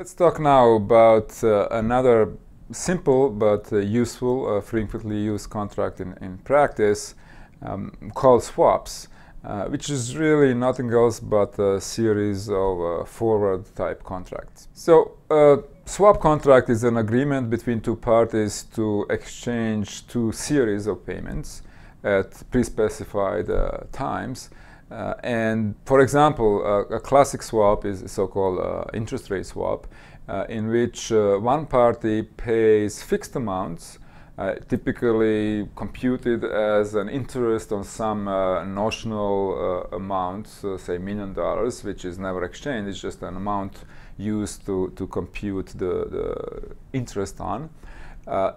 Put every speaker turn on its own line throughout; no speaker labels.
Let's talk now about uh, another simple but uh, useful, uh, frequently used contract in, in practice um, called swaps, uh, which is really nothing else but a series of uh, forward type contracts. So, a swap contract is an agreement between two parties to exchange two series of payments at pre-specified uh, times uh, and for example, uh, a classic swap is a so-called uh, interest rate swap, uh, in which uh, one party pays fixed amounts, uh, typically computed as an interest on some notional amount, say million dollars, which is never exchanged. It's just an amount used to, to compute the, the interest on.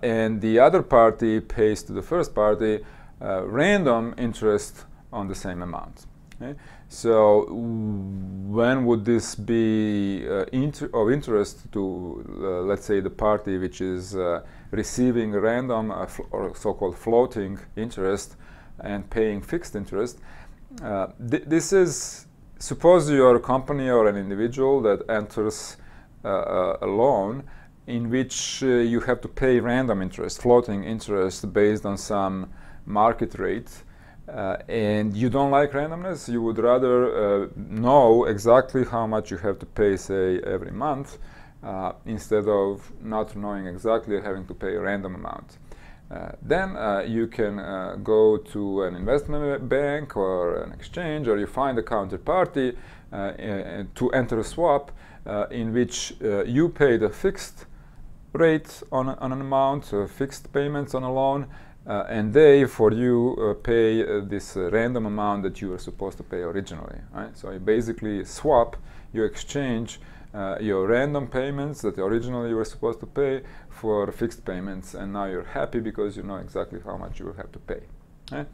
and the other party pays to the first party random interest on the same amount. Okay? So when would this be uh, inter of interest to, uh, let's say, the party which is uh, receiving random uh, or so-called floating interest and paying fixed interest? Uh, th this is, suppose you're a company or an individual that enters uh, a loan in which you have to pay random interest, floating interest based on some market rate uh, and you don't like randomness, you would rather uh, know exactly how much you have to pay, say, every month, uh, instead of not knowing exactly having to pay a random amount. Uh, then uh, you can uh, go to an investment bank or an exchange, or you find a counterparty to enter a swap in which you pay the fixed rate on, on an amount, fixed payments on a loan, uh, and they, for you, uh, pay uh, this uh, random amount that you were supposed to pay originally. Right? So you basically swap, you exchange uh, your random payments that originally you were supposed to pay for fixed payments, and now you're happy because you know exactly how much you will have to pay. Right?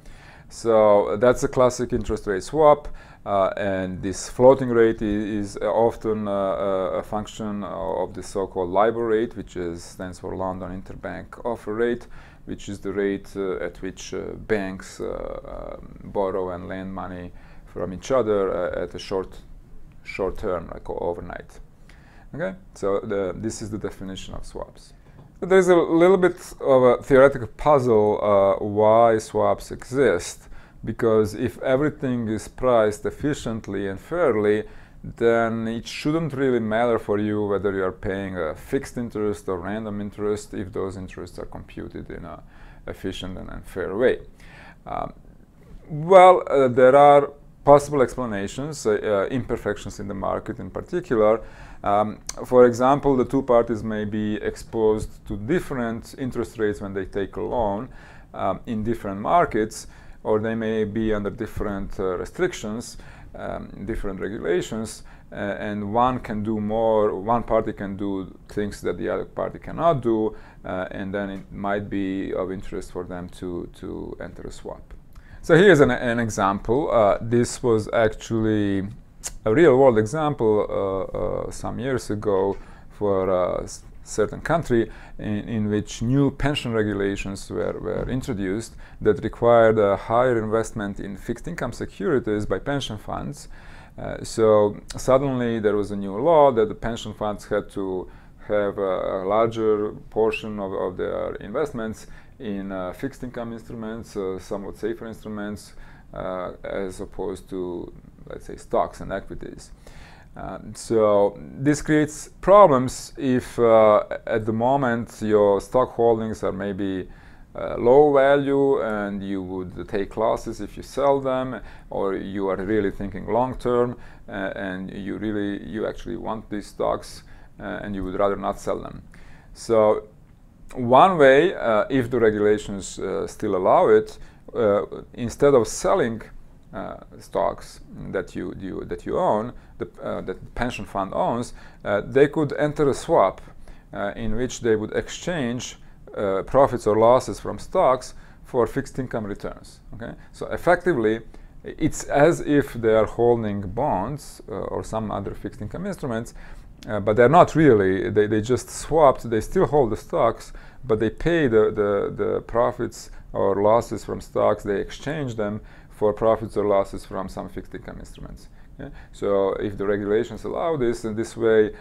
So that's a classic interest rate swap, uh, and this floating rate is, is often a function of the so-called LIBOR rate, which is, stands for London Interbank Offer Rate, which is the rate uh, at which uh, banks uh, um, borrow and lend money from each other at a short, short term, like overnight. Okay, so the, this is the definition of swaps. There's a little bit of a theoretical puzzle uh, why swaps exist, because if everything is priced efficiently and fairly, then it shouldn't really matter for you whether you are paying a fixed interest or random interest if those interests are computed in an efficient and fair way. Um, well, uh, there are possible explanations, uh, uh, imperfections in the market in particular. Um, for example, the two parties may be exposed to different interest rates when they take a loan um, in different markets, or they may be under different uh, restrictions um, different regulations, uh, and one can do more, one party can do things that the other party cannot do, uh, and then it might be of interest for them to, to enter a swap. So here's an, an example. Uh, this was actually a real world example uh, uh, some years ago for a certain country in, in, which new pension regulations were, were introduced that required a higher investment in fixed income securities by pension funds. Uh, so suddenly there was a new law that the pension funds had to have a, a larger portion of, of, their investments in uh, fixed income instruments, uh, somewhat safer instruments, uh, as opposed to, let's say, stocks and equities. Um, so this creates problems if uh, at the moment your stock holdings are maybe uh, low value and you would take losses if you sell them or you are really thinking long term uh, and you really you actually want these stocks and you would rather not sell them so one way uh, if the regulations uh, still allow it instead of selling uh, stocks that you, you, that you own, the, uh, that the pension fund owns, uh, they could enter a swap uh, in which they would exchange uh, profits or losses from stocks for fixed income returns. Okay, so effectively, it's as if they are holding bonds uh, or some other fixed income instruments, but they're not really. They, they just swapped. They still hold the stocks, but they pay the, the, the profits or losses from stocks. They exchange them for profits or losses from some fixed income instruments. So if the regulations allow this, in this way,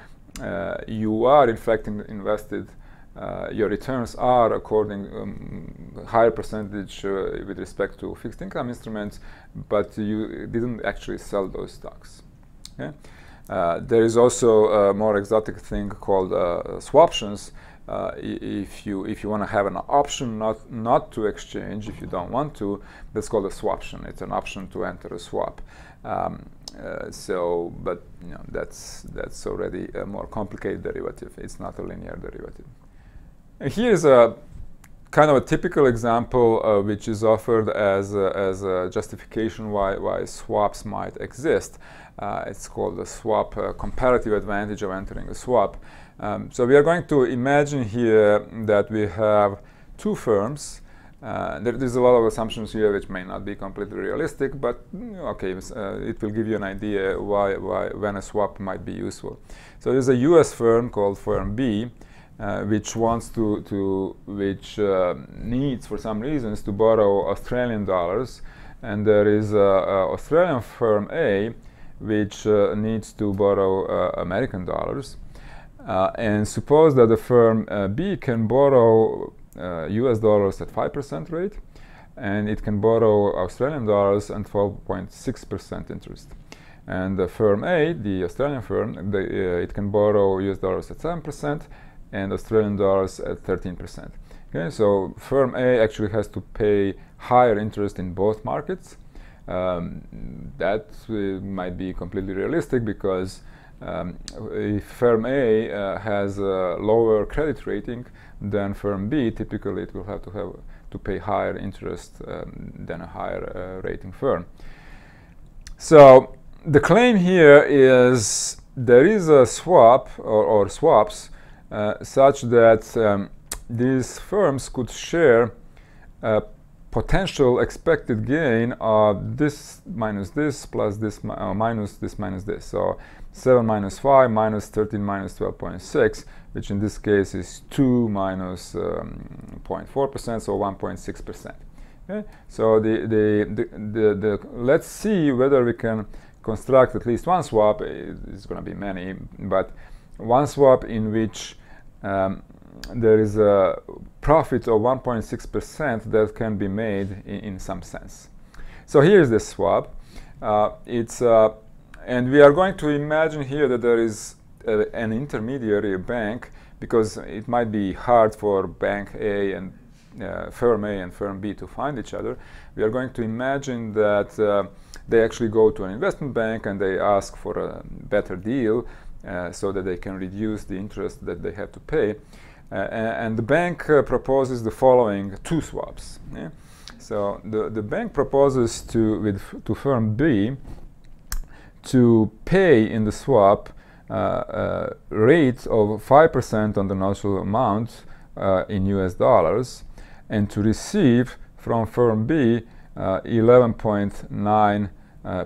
uh, you are in fact in invested uh, your returns are according um, higher percentage uh, with respect to fixed income instruments, but you didn't actually sell those stocks. Okay? Uh, there is also a more exotic thing called uh, swaptions. Uh, if you if you want to have an option not not to exchange, if you don't want to, that's called a swaption. It's an option to enter a swap. Um, uh, so, but you know that's that's already a more complicated derivative. It's not a linear derivative. Here's a kind of a typical example uh, which is offered as a, as a justification why, why swaps might exist. Uh, it's called the swap uh, comparative advantage of entering a swap. Um, so we are going to imagine here that we have two firms. Uh, there is a lot of assumptions here which may not be completely realistic, but mm, okay, uh, it will give you an idea why, why when a swap might be useful. So there's a US firm called Firm B uh, which wants to, to which uh, needs for some reasons to borrow Australian dollars and there is a, a Australian firm A which uh, needs to borrow uh, American dollars uh, and suppose that the firm uh, B can borrow US dollars at 5% rate and it can borrow Australian dollars at 12.6% interest and the firm A, the Australian firm, the, it can borrow US dollars at 7% and Australian dollars at 13%. Okay, so firm A actually has to pay higher interest in both markets. Um, that uh, might be completely realistic because um, if firm A uh, has a lower credit rating than firm B, typically it will have to have to pay higher interest um, than a higher uh, rating firm. So the claim here is there is a swap or, or swaps uh, such that um, these firms could share potential expected gain of this minus this plus this uh, minus this minus this. So 7 minus 5 minus 13 minus 12.6, which in this case is 2 minus 0.4%, um, so 1.6%. Okay? So the, the, the, the, the, let's see whether we can construct at least one swap. It's going to be many, but one swap in which um, there is a profit of 1.6% that can be made in, in, some sense. So here is the swap. Uh, it's uh, and we are going to imagine here that there is an intermediary bank because it might be hard for bank A and uh, firm A and firm B to find each other. We are going to imagine that uh, they actually go to an investment bank and they ask for a better deal uh, so that they can reduce the interest that they have to pay. Uh, and the bank uh, proposes the following two swaps. Yeah? So the, the bank proposes to, with, to firm B to pay in the swap uh, uh, rate of 5% on the notional amount uh, in US dollars and to receive from firm B 11.9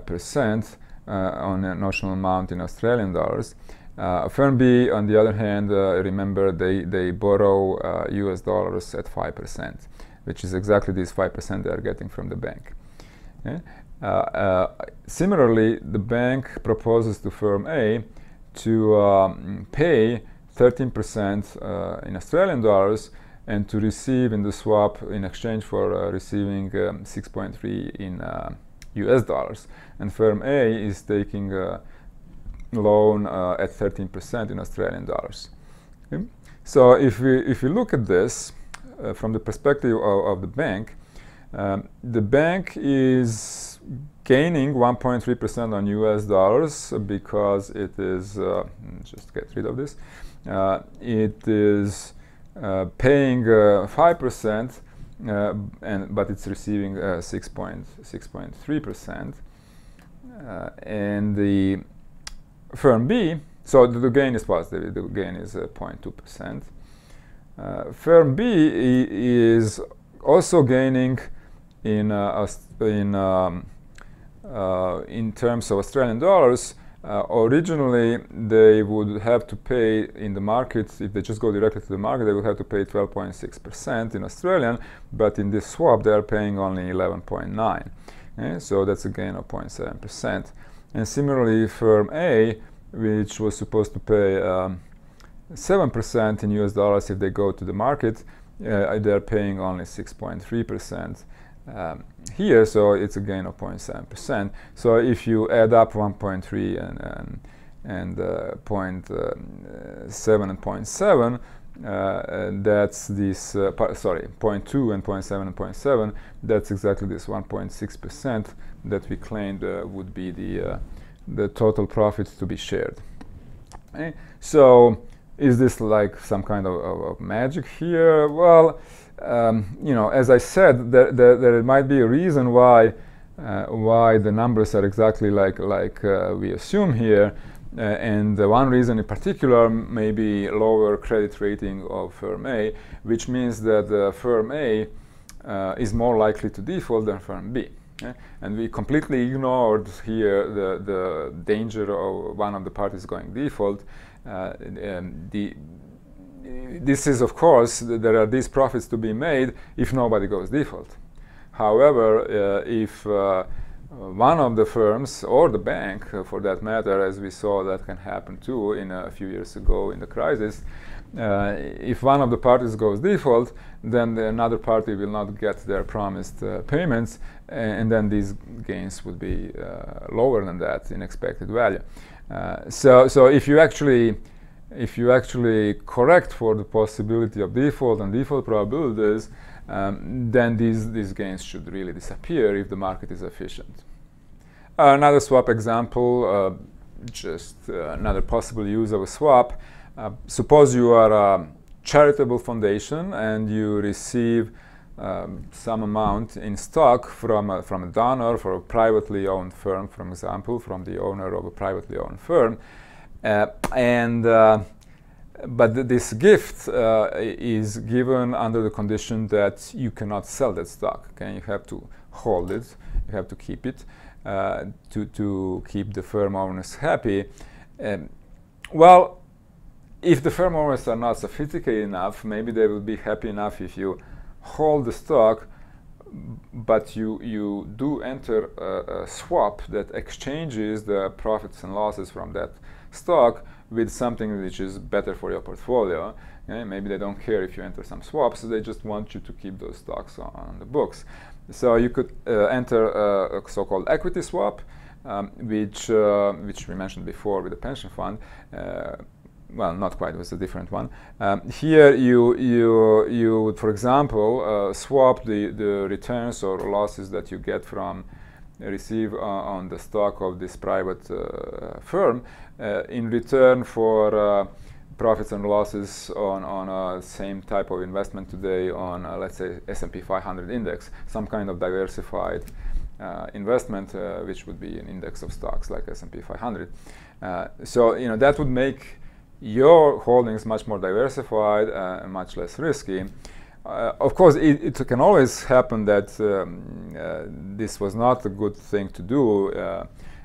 percent uh, on a notional amount in Australian dollars. Uh, firm B, on the other hand, uh, remember they, they borrow US dollars at 5%, which is exactly this 5% they are getting from the bank. Okay? Uh, uh, similarly, the bank proposes to firm A to um, pay 13% uh, in Australian dollars and to receive in the swap in exchange for receiving um, 6.3 in US dollars. And firm A is taking a loan uh, at 13% in Australian dollars. Okay? So if we, if we look at this uh, from the perspective of, of the bank, um, the bank is gaining 1.3% on US dollars because it is, uh, just get rid of this, uh, it is uh, paying 5% uh, and but it's receiving 6.6.3 uh, percent, uh, and the firm B. So the, gain is positive. The gain is uh, 0.2 percent. Uh, firm B is also gaining in uh, in um, in terms of Australian dollars uh, originally, they would have to pay in the market, if they just go directly to the market, they would have to pay 12.6% in Australian, but in this swap, they are paying only 11.9. Eh, okay? So that's a gain of 0.7%. And similarly, firm A which was supposed to pay um, 7% in US dollars if they go to the market, uh, they're paying only 6.3% um, here, so it's a gain of 0.7%. So if you add up 1.3 and, and, and uh, 0.7 and 0.7, uh, that's this, uh, sorry, 0.2 and 0.7 and 0.7, that's exactly this 1.6% that we claimed uh, would be the, uh, the total profits to be shared. Okay? So is this like some kind of, of, of magic here? Well, um, you know, as I said, there, there, there, might be a reason why uh, why the numbers are exactly like like uh, we assume here, uh, and one reason in particular may be lower credit rating of firm A, which means that firm A uh, is more likely to default than firm B. Okay? And we completely ignored here the, the danger of one of the parties going default. Uh, the, this is, of course, there are these profits to be made if nobody goes default. However, uh, if uh, one of the firms or the bank, uh, for that matter, as we saw that can happen too in a few years ago in the crisis, uh, if one of the parties goes default, then the another party will not get their promised uh, payments, and then these gains would be uh, lower than that in expected value. so, so if you actually if you actually correct for the possibility of default and default probabilities, um, then these, these gains should really disappear if the market is efficient. Uh, another swap example, uh, just uh, another possible use of a swap. Uh, suppose you are a charitable foundation and you receive um, some amount in stock from a, from a donor for a privately owned firm, for example, from the owner of a privately owned firm. Uh, and uh, but th this gift uh, is given under the condition that you cannot sell that stock. Okay, you have to hold it, you have to keep it uh, to to keep the firm owners happy. Um, well, if the firm owners are not sophisticated enough, maybe they will be happy enough if you hold the stock, but you you do enter a, a swap that exchanges the profits and losses from that stock with something which is better for your portfolio. Maybe they don't care if you enter some swaps, they just want you to keep those stocks on, the books. So you could uh, enter a, a so-called equity swap, um, which uh, which we mentioned before with the pension fund. Uh, well, not quite, it was a different one. Um, here you, you, you would, for example, uh, swap the, the returns or losses that you get from receive uh, on the stock of this private uh, firm in return for profits and losses on, on a same type of investment today on, uh, let's say, S&P 500 index, some kind of diversified uh, investment, uh, which would be an index of stocks like S&P 500. so, you know, that would make your holdings much more diversified and much less risky. Uh, of course, it, it, can always happen that um, uh, this was not a good thing to do.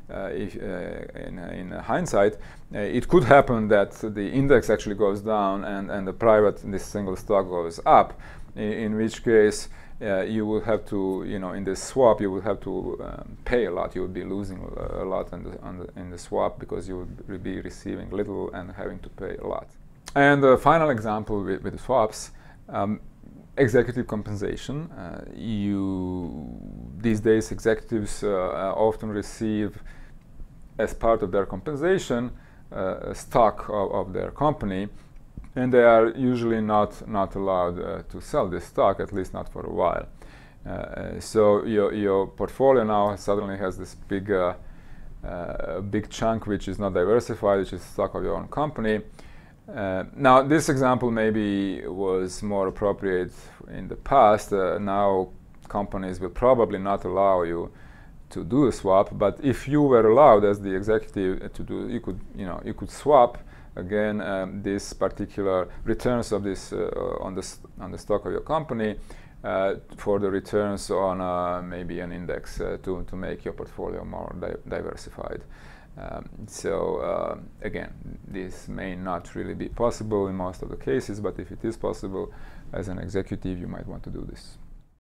Uh, uh if, uh, in, in, hindsight, uh, it could happen that the index actually goes down and, and the private, this single stock goes up, in, in which case you will have to, you know, in this swap, you will have to um, pay a lot. You would be losing a lot in the, the, in the swap because you would be receiving little and having to pay a lot. And the final example with, with swaps, um, executive compensation. Uh, you these days executives uh, uh, often receive as part of their compensation uh, stock of, of, their company, and they are usually not not allowed uh, to sell this stock, at least not for a while. Uh, so your your portfolio now suddenly has this big big chunk which is not diversified, which is stock of your own company. Uh, now, this example maybe was more appropriate in the past. Uh, now, companies will probably not allow you to do a swap. But if you were allowed as the executive to do, you could, you know, you could swap again um, this particular returns of this uh, on the on the stock of your company uh, for the returns on uh, maybe an index uh, to to make your portfolio more di diversified. Um, so uh, again, this may not really be possible in most of the cases, but if it is possible, as an executive, you might want to do this.